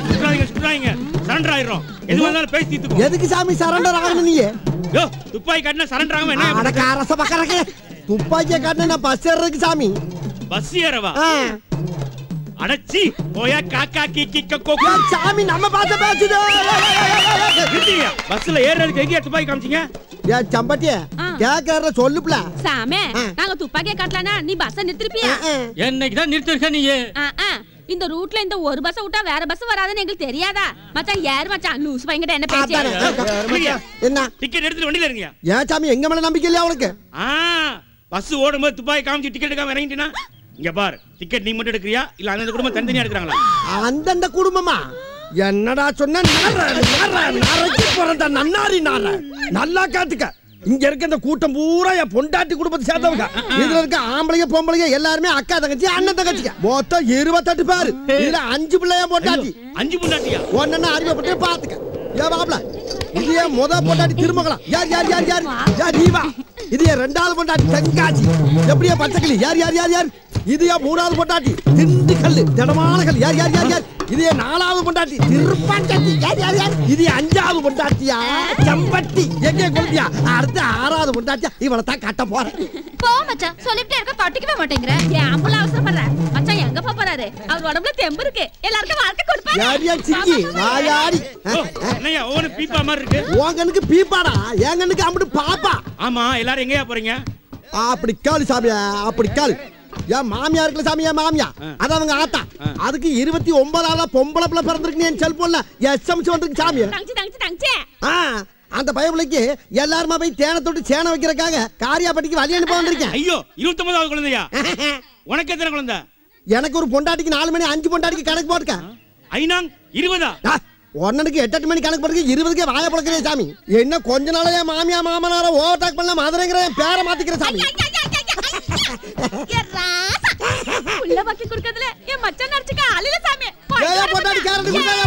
சுற்றுறாங்க சுற்றுறாங்க surrender ஆயிரும் பேசி எதுக்கு சாமி சரண்டர் ஆகணும் நீ யோ துப்பாக்கி காட்டினா சரண்டர் ஆகாம என்ன? அடக்க அரச பக்கறக்க துப்பாக்கிய காட்டினா பஸ் ஏறதுக்கு சாமி. பஸ் ஏறவா? அடச்சி போயா காக்கா கி கிக்க கோக்கு சாமி நம்ம பார்த்து பஸ்ல ஏறதுக்கு எங்கயா துப்பாக்கி காமிச்சீங்க? ஏ சம்பட்டிய கேக்கற சொல்லுப்ல சாமே நாங்க துப்பாக்கிய காட்டலனா நீ பஸ் நிறுத்திருப்பியா? என்னைக்கு நிறுத்திருக்க நீயே? இந்த ரூட்ல இந்த ஒரு பஸ் விட்டா வேற பஸ் வராதுன்னு எங்களுக்கு தெரியாதா? மச்சான் யார் மச்சான்? லூஸ் பையன்கிட்ட என்ன பேச்சு என்ன? டிக்கெட் எடுத்துட்டு வண்டியில இருங்கயா ஏன் சாமி எங்க மேல நம்பிக்கை இல்லையா உனக்கு? ஆ பஸ் ஓடும்போது துப்பாக்கி காமிச்சு டிக்கெட் எடுக்காம இறங்கிட்டீனா? இங்க பார் டிக்கெட் நீ மட்டும் எடுக்கறியா? இல்ல அந்த குடும்பம் தனித்தனியா எடுக்கறாங்களா? அந்தந்த குடும்பமா? என்னடா சொன்ன? நர, நர, நரைக்கு பிறந்த நன்னாரி நார நல்லா காத்துக்க. இங்க இருக்க இந்த கூட்டம் பூரா என் பொண்டாட்டி குடும்பத்தை சேர்ந்தவங்க. இதுல இருக்க ஆம்பளைங்க பொம்பளைங்க எல்லாருமே அக்கா தங்கச்சி அண்ணன் தங்கச்சிங்க. மொத்தம் இருபத்தெட்டு பேரு. இதுல அஞ்சு பிள்ளைய பொண்டாட்டி. அஞ்சு முன்னாட்டியா ஒன்னு அறிமுகப்பட்டு பாத்துக்க ஏன் பாப்ல இது என் முத பொண்டாட்டி திருமகலாம் யார் யார் யார் யார்? யார் நீ வா. இது என் ரெண்டாவது பொண்டாட்டி தெங்காச்சி எப்படியா பச்சைக்கிளி? யார் யார் யார் யார்? இது என் மூணாவது பொண்டாட்டி? திண்டுக்கல் திடமான கல் யார் யார் யார் யார்? இது என் நாலாவது பொண்டாட்டி. திருப்பாண்டட்டி யார் யார் யார்? இது என் அஞ்சாவது பொண்டாட்டியா? செம்பட்டி. எங்க குழந்தையா அடுத்த ஆறாவது பொண்டாட்டியா? இவளை தான் கட்ட போறேன். போ மச்சான். சொல்லிட்டே இருக்க கட்டிக்கவே மாட்டேங்கிற. ஏன் அம்புல அவசரப்படுற? மச்சான் எங்க போறாரு? அவர் உடம்புல தெம்பு இருக்கு. எல்லாருக்கும் வாழ்க்கை கொடுப்பாரு. யார் யார்? சிக்கி. வாயாடி ஒவ்வொரு பீப்பா மாதிரி இருக்கு. உங்கனுக்கு பீப்பாடா? எங்கனுக்கு அம்பிட்டு பாப்பா? ஆமா எல்லாரும் எங்கயா போறீங்க? அப்படி காலு சாமியா? அப்படி காலு. என் மாமியா இருக்குல்ல சாமி என் மாமியா? அது அவங்க ஆத்தா. அதுக்கு இருபத்தி ஒன்பதாவது பொம்பளை பிள்ளை பிறந்திருக்கு என் செல்போன்ல எஸ்எம்சி வந்திருக்கு சாமி. அந்த பயபிள்ளைக்கு எல்லாருமா போய் தேனை தொட்டு சேனை வைக்கிறக்காக காரியாப்பட்டிக்கு வழி அனுப்ப வந்திருக்கேன். ஐயோ இருபத்தி ஒன்பதாவது குழந்தையா? உனக்கு எத்தனை குழந்தை? எனக்கு ஒரு பொண்டாட்டிக்கு நாலு மணி அஞ்சு பொண்டாட்டிக்கு கணக்கு போட்டுக்க ஐநாங் இருபதா? ஒன்னனுக்கு எட்டு எட்டு மணி கணக்கு போட்டுக்க இருபதுக்கே வாய பழக்கிறேன் சாமி. என்ன கொஞ்ச நாளா என் மாமியா மாமனார ஓவர்டேக் பண்ணல மதுரைங்கிற என் பேரை மாத்திக்கிறேன் சாமி. உள்ள வாக்கி குடுக்கிறதுல என் மச்சான் நடிச்சுக்க அழில சாமி. பொண்டாடி கேரண்டி குடுக்காத